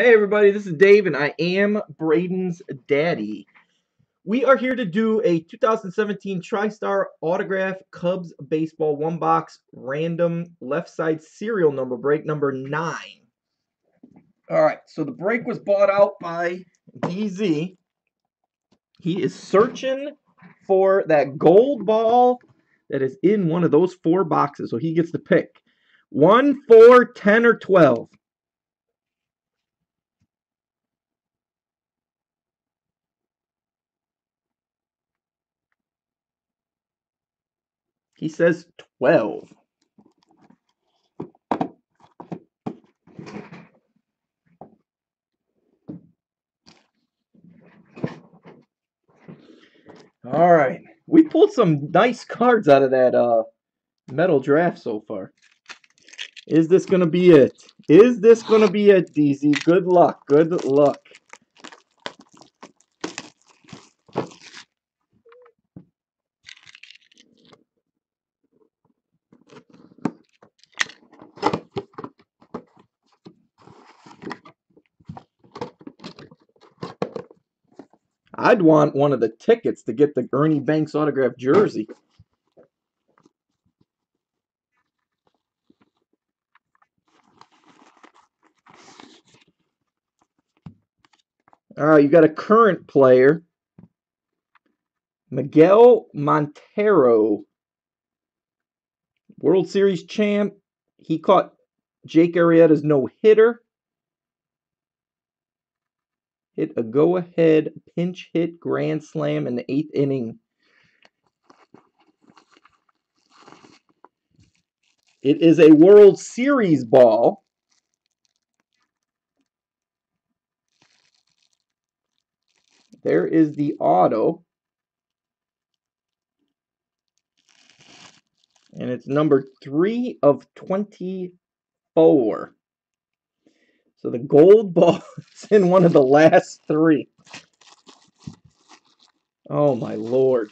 Hey everybody, this is Dave and I am Brayden's daddy. We are here to do a 2017 TriStar Autograph Cubs Baseball one box random left side serial number break number 9. Alright, so the break was bought out by DZ. He is searching for that gold ball that is in one of those four boxes. So he gets to pick 1, 4, 10, or 12. He says 12. All right. We pulled some nice cards out of that uh, metal draft so far. Is this going to be it? Is this going to be it, DZ? Good luck. Good luck. I'd want one of the tickets to get the Ernie Banks autographed jersey. All right, you got a current player, Miguel Montero, World Series champ. He caught Jake Arrieta's no hitter hit a go ahead pinch hit grand slam in the eighth inning. It is a World Series ball. There is the auto. And it's number 3 of 24. So the gold ball is in one of the last three. Oh my lord.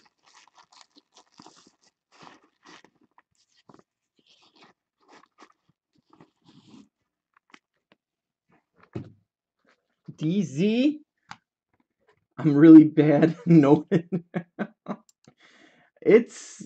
DZ, I'm really bad noting. it's